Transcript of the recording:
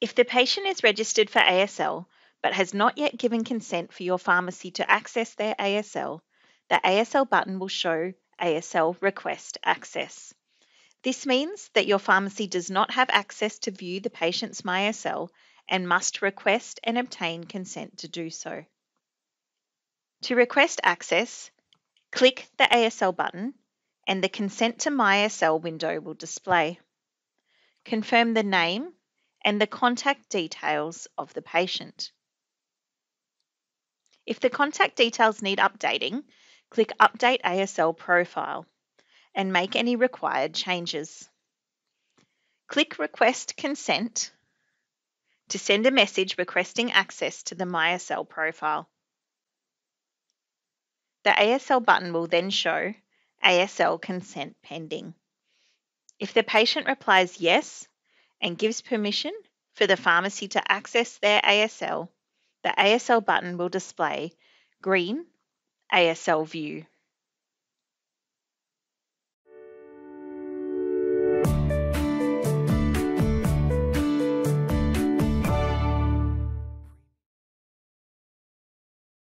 If the patient is registered for ASL but has not yet given consent for your pharmacy to access their ASL, the ASL button will show ASL Request Access. This means that your pharmacy does not have access to view the patient's MyASL and must request and obtain consent to do so. To request access, click the ASL button and the Consent to MyASL window will display. Confirm the name and the contact details of the patient. If the contact details need updating, click Update ASL Profile and make any required changes. Click Request Consent to send a message requesting access to the MyASL profile. The ASL button will then show ASL consent pending. If the patient replies yes and gives permission for the pharmacy to access their ASL, the ASL button will display green ASL view.